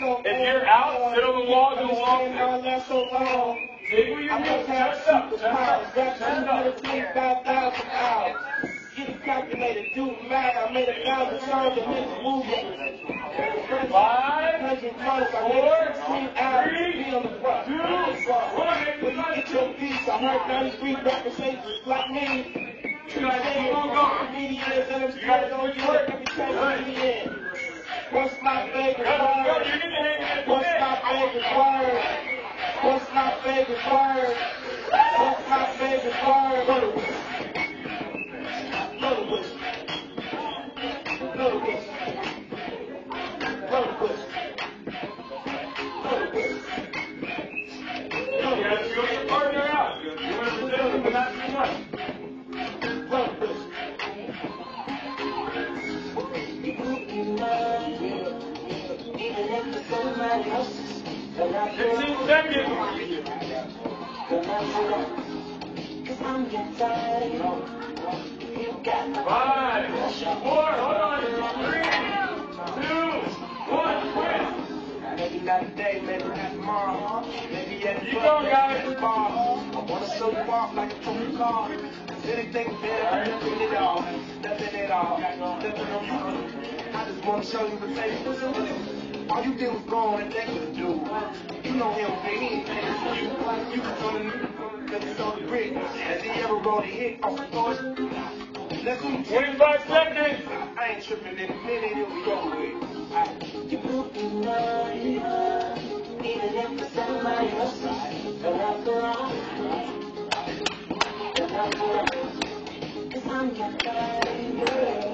If you're out, sit on the wall and walk. Dig where you I need. must Chest have up. Chest up. Chest you up. get a 25,000 hours. Get it calculated, do math. I made a thousand songs and a movie. Five, Hundred months, I four, made 16 hours. three, on the front. two, Be on the front. one. You get your piece, I heard 93 representatives like me. You gotta keep on going. Comedians and I'm You gotta scared don't work. every time I get in. What's my favorite word? What's my favorite word? What's my favorite word? Little. Little. Little. Little. You gotta feel your partner out. You want to sit him, but not too much. Little whistle. Fifteen seconds. Five, four, hold on. Three, two, one, quit. Maybe not today, maybe not tomorrow. Maybe You. I wanna you off like a trophy car. Anything better, nothing at all. Nothing at all. Nothing on you. I just wanna show you the face. All you did was go on and take what to do. You know him, baby. He ain't paying for you. You can come in, cause it's on the brick. Has he ever wrote a hit off the voice? That's who 25 seconds. I ain't tripping in a minute, it'll be over with. I, I'm your baby.